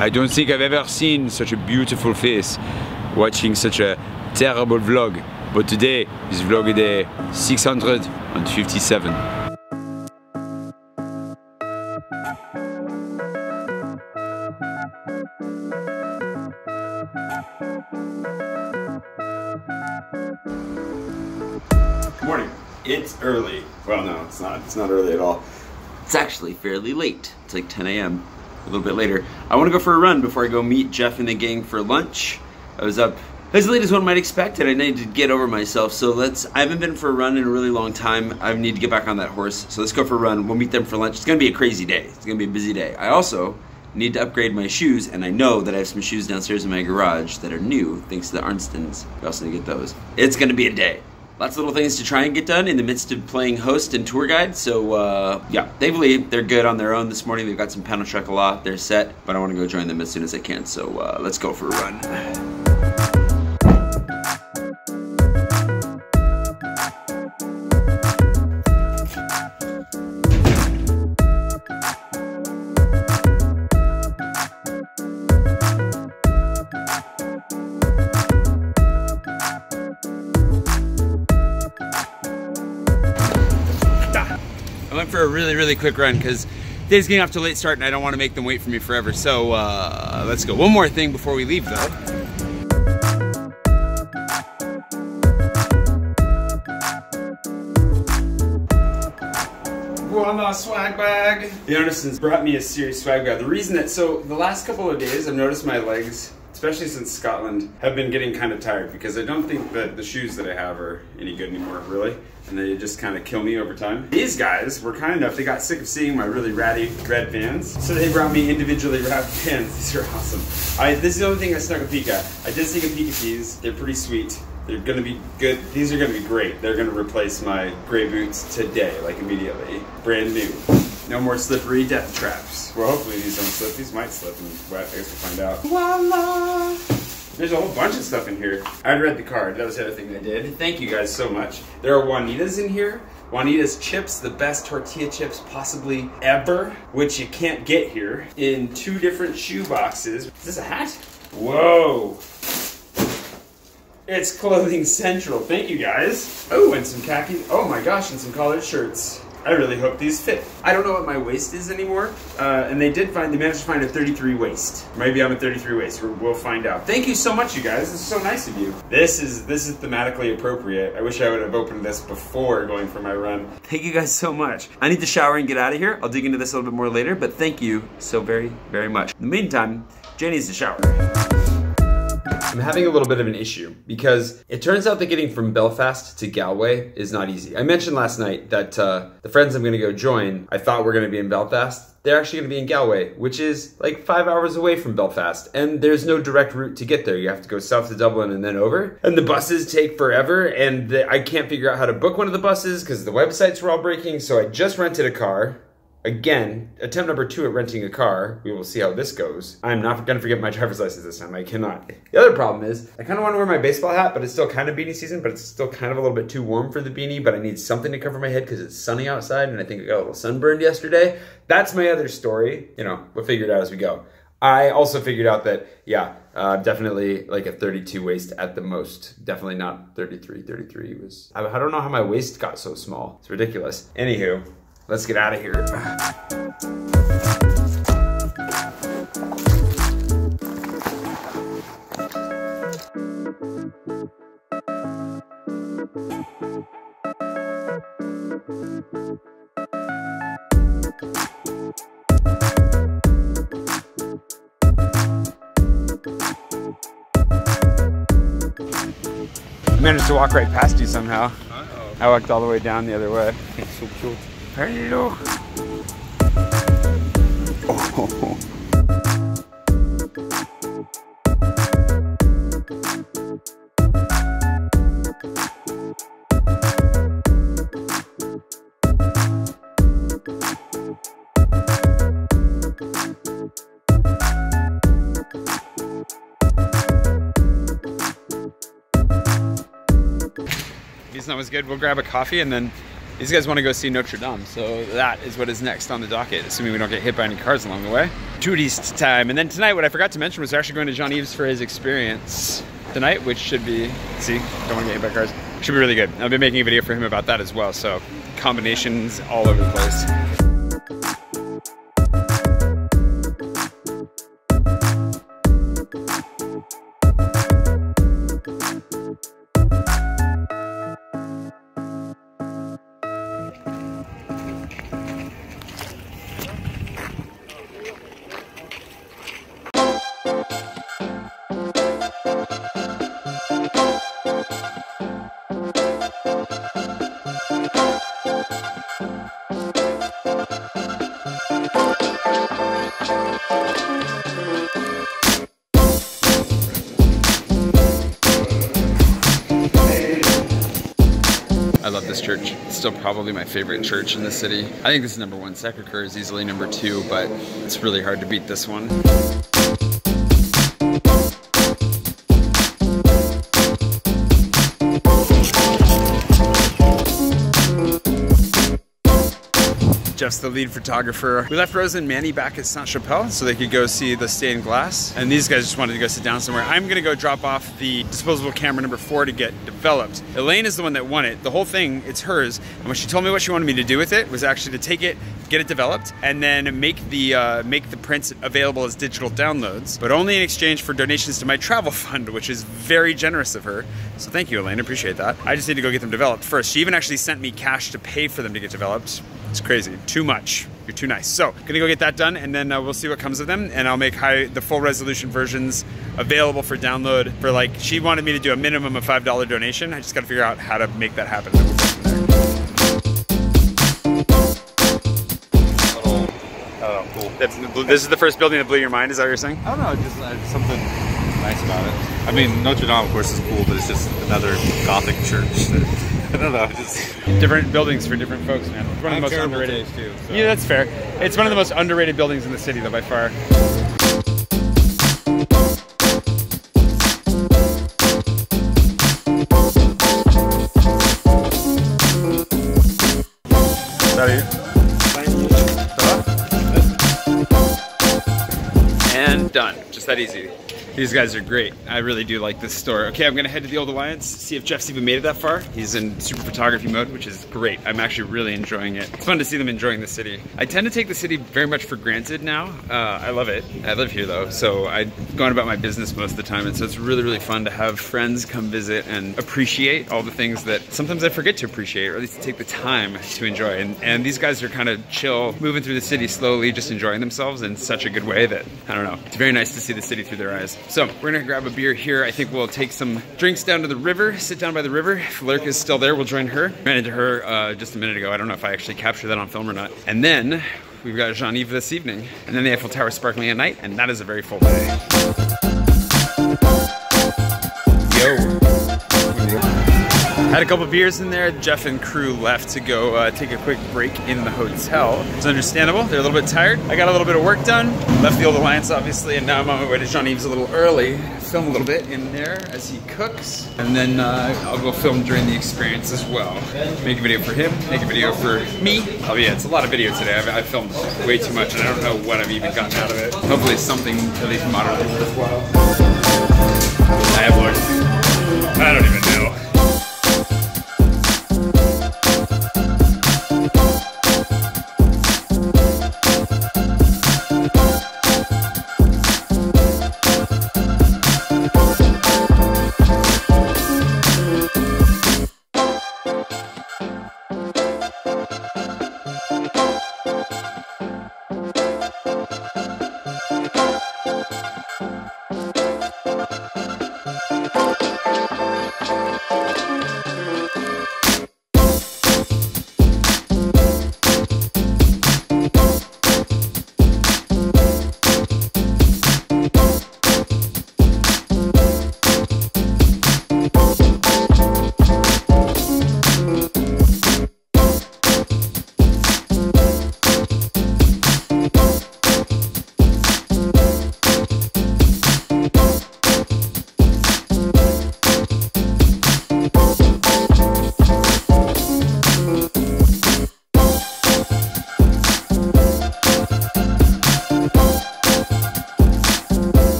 I don't think I've ever seen such a beautiful face watching such a terrible vlog. But today is vlog day 657. Morning. It's early. Well, no, it's not. It's not early at all. It's actually fairly late. It's like 10 a.m. A little bit later. I want to go for a run before I go meet Jeff and the gang for lunch. I was up as late as one might expect, and I need to get over myself. So let's. I haven't been for a run in a really long time. I need to get back on that horse. So let's go for a run. We'll meet them for lunch. It's gonna be a crazy day. It's gonna be a busy day. I also need to upgrade my shoes, and I know that I have some shoes downstairs in my garage that are new, thanks to the Arnstons. We also need to get those. It's gonna be a day. Lots of little things to try and get done in the midst of playing host and tour guide. So uh, yeah, thankfully they're good on their own this morning. They've got some pain au chocolat. They're set, but I want to go join them as soon as I can. So uh, let's go for a run. Went for a really, really quick run because day's getting off to a late start and I don't want to make them wait for me forever. So uh, let's go. One more thing before we leave though. Voila, swag bag. The Arnesons brought me a serious swag bag. The reason that, so the last couple of days I've noticed my legs, especially since Scotland, have been getting kind of tired because I don't think that the shoes that I have are any good anymore, really. And they just kind of kill me over time. These guys were kind enough, they got sick of seeing my really ratty red Vans, so they brought me individually wrapped Vans. These are awesome. I, this is the only thing I snuck a peek at. I did sneak a peek at these. They're pretty sweet. They're gonna be good. These are gonna be great. They're gonna replace my gray boots today, like immediately. Brand new. No more slippery death traps. Well, hopefully these don't slip. These might slip, and well, I guess we'll find out. Voila! There's a whole bunch of stuff in here. I read the card. That was the other thing I did. Thank you guys so much. There are Juanitas in here. Juanita's chips, the best tortilla chips possibly ever, which you can't get here, in two different shoe boxes. Is this a hat? Whoa! It's Clothing Central. Thank you guys. Oh, and some khakis. Oh my gosh, and some collared shirts. I really hope these fit. I don't know what my waist is anymore, uh, and they did find, they managed to find a 33 waist. Maybe I'm a 33 waist, we'll find out. Thank you so much, you guys, is so nice of you. This is, this is thematically appropriate. I wish I would have opened this before going for my run. Thank you guys so much. I need to shower and get out of here. I'll dig into this a little bit more later, but thank you so very, very much. In the meantime, needs to shower. I'm having a little bit of an issue because it turns out that getting from Belfast to Galway is not easy. I mentioned last night that uh, the friends I'm going to go join, I thought we were going to be in Belfast. They're actually going to be in Galway, which is like five hours away from Belfast. And there's no direct route to get there. You have to go south to Dublin and then over. And the buses take forever. And the, I can't figure out how to book one of the buses because the websites were all breaking. So I just rented a car. Again, attempt number two at renting a car. We will see how this goes. I'm not gonna forget my driver's license this time. I cannot. The other problem is, I kind of want to wear my baseball hat, but it's still kind of beanie season, but it's still kind of a little bit too warm for the beanie, but I need something to cover my head because it's sunny outside and I think I got a little sunburned yesterday. That's my other story. You know, we'll figure it out as we go. I also figured out that, yeah, uh, definitely like a 32 waist at the most. Definitely not 33. 33 was, I, I don't know how my waist got so small. It's ridiculous. Anywho, let's get out of here. Managed to walk right past you somehow. I walked all the way down the other way. so cute. Hello. Oh. If not was good, we'll grab a coffee and then these guys want to go see Notre Dame. So that is what is next on the docket, assuming we don't get hit by any cars along the way. tourist time. And then tonight, what I forgot to mention was actually going to Jean-Yves for his experience tonight, which should be, see, don't want to get hit by cars. Should be really good. I've been making a video for him about that as well. So combinations all over the place. I love this church. It's still probably my favorite church in the city. I think this is number one. Sacre-Cœur is easily number two, but it's really hard to beat this one. Jeff's the lead photographer. We left Rose and Manny back at Sainte-Chapelle so they could go see the stained glass. And these guys just wanted to go sit down somewhere. I'm gonna go drop off the disposable camera number four to get developed. Elaine is the one that won it. The whole thing, it's hers. And when she told me what she wanted me to do with it was actually to take it, get it developed, and then make the uh, make the prints available as digital downloads, but only in exchange for donations to my travel fund, which is very generous of her. So thank you, Elaine, appreciate that. I just need to go get them developed first. She even actually sent me cash to pay for them to get developed. It's crazy. Too much. You're too nice. So, gonna go get that done, and then uh, we'll see what comes of them. And I'll make high, the full resolution versions available for download. For like, she wanted me to do a minimum of five dollar donation. I just got to figure out how to make that happen. Oh, cool. That's, this is the first building that blew your mind. Is that what you're saying? I don't know, just uh, something nice about it. I mean, Notre Dame, of course, is cool, but it's just another Gothic church. I don't know, just different buildings for different folks, man. It's one of the most underrated. taste too. So. Yeah, that's fair. It's one of the most underrated buildings in the city, though, by far. Salut. And done. Just that easy. These guys are great. I really do like this store. Okay, I'm gonna head to the Auld Alliance, see if Jeff's even made it that far. He's in super photography mode, which is great. I'm actually really enjoying it. It's fun to see them enjoying the city. I tend to take the city very much for granted now. Uh, I love it. I live here though, so I'm going about my business most of the time, and so it's really, really fun to have friends come visit and appreciate all the things that sometimes I forget to appreciate, or at least to take the time to enjoy. And, and these guys are kind of chill, moving through the city slowly, just enjoying themselves in such a good way that, I don't know, it's very nice to see the city through their eyes. So we're gonna grab a beer here. I think we'll take some drinks down to the river, sit down by the river. If Lurk is still there, we'll join her. Ran into her uh, just a minute ago. I don't know if I actually captured that on film or not. And then we've got Jean-Yves this evening. And then the Eiffel Tower sparkling at night, and that is a very full day. Yo. Had a couple beers in there. Jeff and crew left to go uh, take a quick break in the hotel. It's understandable. They're a little bit tired. I got a little bit of work done. Left the Auld Alliance, obviously, and now I'm on my way to Jean-Yves a little early. Film a little bit in there as he cooks. And then uh, I'll go film during the experience as well. Make a video for him, make a video for me. Oh yeah, it's a lot of video today. I've, I've filmed way too much and I don't know what I've even gotten out of it. Hopefully something at least moderately worthwhile. I have looked. I don't even know.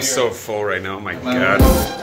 So full right now. Oh my god.